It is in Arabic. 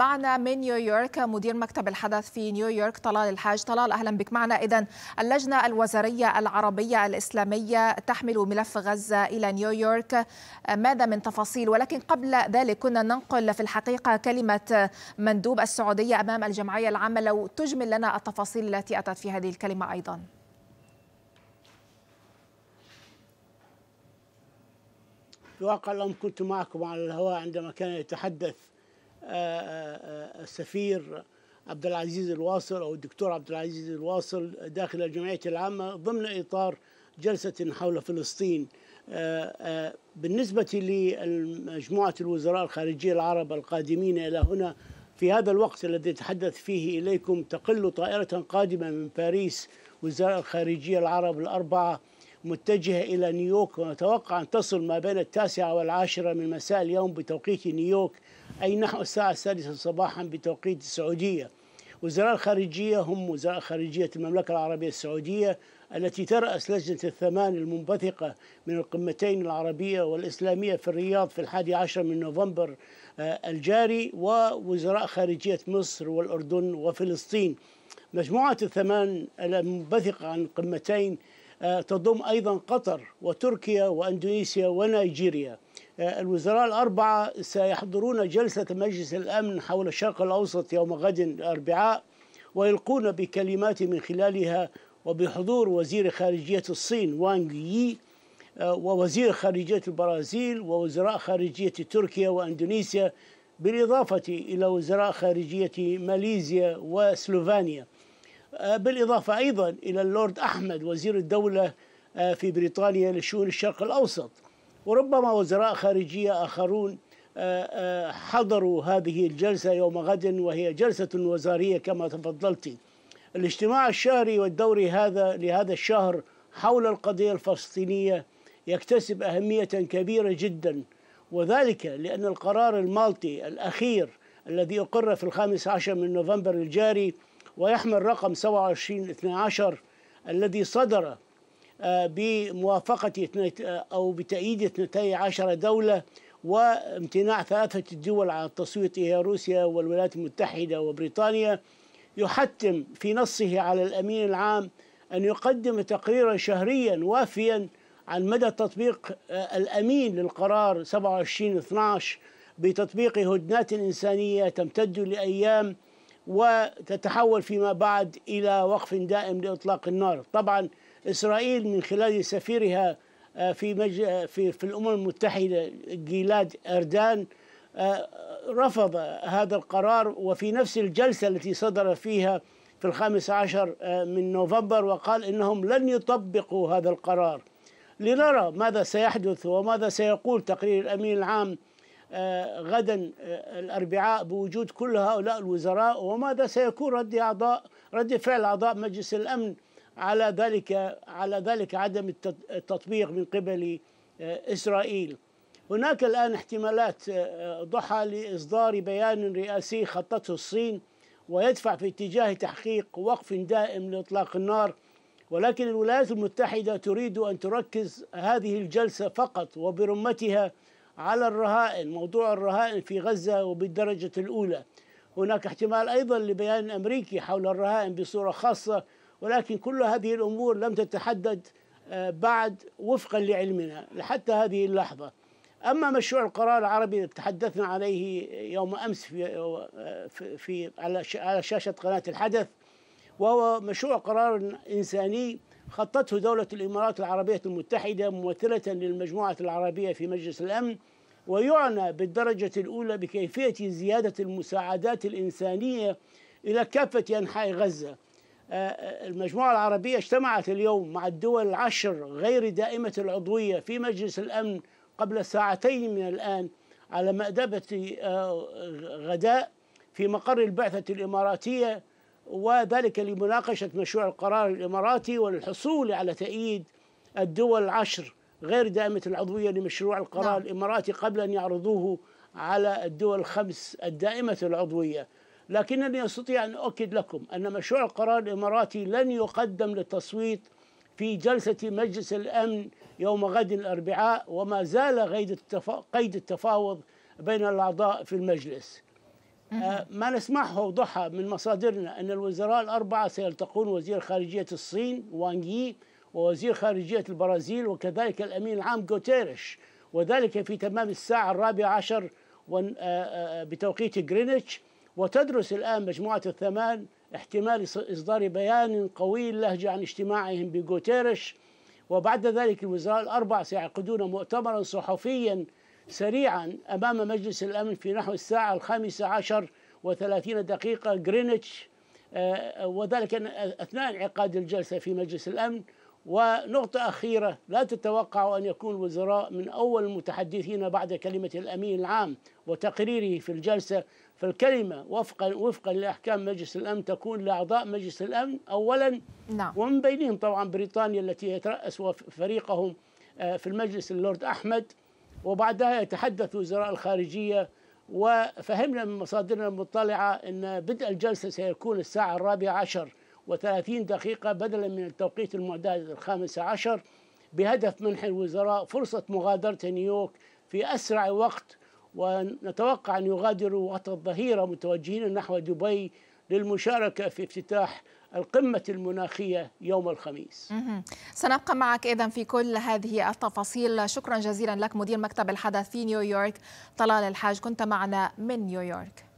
معنا من نيويورك مدير مكتب الحدث في نيويورك طلال الحاج. طلال أهلا بك معنا. إذا اللجنة الوزارية العربية الإسلامية تحمل ملف غزة إلى نيويورك. ماذا من تفاصيل؟ ولكن قبل ذلك كنا ننقل في الحقيقة كلمة مندوب السعودية أمام الجمعية العامة. لو تجمل لنا التفاصيل التي أتت في هذه الكلمة أيضا. في واقع الأمر كنت معكم على الهواء عندما كان يتحدث السفير عبد العزيز الواصل أو الدكتور عبد العزيز الواصل داخل الجمعية العامة ضمن إطار جلسة حول فلسطين. بالنسبة لمجموعه الوزراء الخارجية العرب القادمين إلى هنا في هذا الوقت الذي اتحدث فيه إليكم تقل طائرة قادمة من باريس وزراء الخارجية العرب الأربعة متجهة إلى نيويورك ونتوقع أن تصل ما بين التاسعة والعاشرة من مساء اليوم بتوقيت نيويورك أي نحو الساعة السادسة صباحا بتوقيت السعودية. وزراء الخارجية هم وزراء خارجية المملكة العربية السعودية التي ترأس لجنة الثمان المنبثقة من القمتين العربية والإسلامية في الرياض في الحادي عشر من نوفمبر الجاري ووزراء خارجية مصر والأردن وفلسطين. مجموعة الثمان المنبثقة عن القمتين تضم أيضا قطر وتركيا وأندونيسيا ونيجيريا. الوزراء الأربعة سيحضرون جلسة مجلس الأمن حول الشرق الأوسط يوم غد الأربعاء ويلقون بكلمات من خلالها وبحضور وزير خارجية الصين وانغ يي ووزير خارجية البرازيل ووزراء خارجية تركيا وأندونيسيا بالإضافة إلى وزراء خارجية ماليزيا وسلوفانيا. بالإضافة أيضا إلى اللورد أحمد وزير الدولة في بريطانيا لشؤون الشرق الأوسط. وربما وزراء خارجية آخرون حضروا هذه الجلسة يوم غد وهي جلسة وزارية كما تفضلت. الاجتماع الشهري والدوري هذا لهذا الشهر حول القضية الفلسطينية يكتسب أهمية كبيرة جدا. وذلك لأن القرار المالطي الأخير الذي أقر في الخامس عشر من نوفمبر الجاري ويحمل رقم 2712 الذي صدر بموافقة أو بتأييد 12 دولة وامتناع ثلاثة الدول عن التصويت هي روسيا والولايات المتحدة وبريطانيا. يحتم في نصه على الأمين العام أن يقدم تقريرا شهريا وافيا عن مدى تطبيق الأمين للقرار 2712 بتطبيق هدنات إنسانية تمتد لأيام وتتحول فيما بعد إلى وقف دائم لإطلاق النار. طبعا إسرائيل من خلال سفيرها في, مج... في, في الأمم المتحدة جيلاد أردان رفض هذا القرار. وفي نفس الجلسة التي صدر فيها في الخامس عشر من نوفمبر وقال إنهم لن يطبقوا هذا القرار. لنرى ماذا سيحدث وماذا سيقول تقرير الأمين العام غدا الأربعاء بوجود كل هؤلاء الوزراء وماذا سيكون رد أعضاء رد فعل أعضاء مجلس الأمن على ذلك على ذلك عدم التطبيق من قبل إسرائيل. هناك الآن احتمالات ضحى لإصدار بيان رئاسي خطته الصين ويدفع في اتجاه تحقيق وقف دائم لإطلاق النار. ولكن الولايات المتحدة تريد أن تركز هذه الجلسة فقط وبرمتها على الرهائن موضوع الرهائن في غزة وبالدرجة الأولى. هناك احتمال أيضا لبيان أمريكي حول الرهائن بصورة خاصة ولكن كل هذه الأمور لم تتحدد بعد وفقا لعلمنا لحتى هذه اللحظة. أما مشروع القرار العربي الذي تحدثنا عليه يوم أمس في, في على شاشة قناة الحدث وهو مشروع قرار إنساني خطته دولة الإمارات العربية المتحدة ممثلة للمجموعة العربية في مجلس الأمن ويعنى بالدرجة الأولى بكيفية زيادة المساعدات الإنسانية إلى كافة أنحاء غزة. المجموعة العربية اجتمعت اليوم مع الدول العشر غير دائمة العضوية في مجلس الأمن قبل ساعتين من الآن على مأدبة غداء في مقر البعثة الإماراتية وذلك لمناقشة مشروع القرار الإماراتي والحصول على تأييد الدول العشر غير دائمة العضوية لمشروع القرار نعم. الإماراتي قبل أن يعرضوه على الدول الخمس الدائمة العضوية لكنني أستطيع أن أؤكد لكم أن مشروع القرار الإماراتي لن يقدم للتصويت في جلسة مجلس الأمن يوم غد الأربعاء وما زال قيد التفاوض بين الأعضاء في المجلس ما نسمعه وضحى من مصادرنا أن الوزراء الأربعة سيلتقون وزير خارجية الصين وانغ يي ووزير خارجية البرازيل وكذلك الأمين العام غوتيريش وذلك في تمام الساعة الرابعة عشر بتوقيت غرينتش. وتدرس الآن مجموعة الثمان احتمال إصدار بيان قوي اللهجة عن اجتماعهم بغوتيريش. وبعد ذلك الوزراء الأربعة سيعقدون مؤتمرا صحفيا سريعا أمام مجلس الأمن في نحو الساعة الخامسة عشر وثلاثين دقيقة غرينتش وذلك أثناء انعقاد الجلسة في مجلس الأمن. ونقطة أخيرة لا تتوقع أن يكون الوزراء من أول المتحدثين بعد كلمة الأمين العام وتقريره في الجلسة. فالكلمة وفقا وفقا لأحكام مجلس الأمن تكون لأعضاء مجلس الأمن أولا. نعم. ومن بينهم طبعا بريطانيا التي يترأس فريقهم في المجلس اللورد أحمد. وبعدها يتحدث وزراء الخارجية وفهمنا من مصادرنا المطلعة أن بدء الجلسة سيكون الساعة الرابعة عشر وثلاثين دقيقة بدلا من التوقيت المعتاد الخامسة عشر بهدف منح الوزراء فرصة مغادرة نيويورك في أسرع وقت ونتوقع أن يغادروا وقت الظهيرة متوجهين نحو دبي للمشاركة في افتتاح القمة المناخية يوم الخميس. سنبقى معك إذا في كل هذه التفاصيل. شكرا جزيلا لك مدير مكتب الحدث في نيويورك طلال الحاج كنت معنا من نيويورك.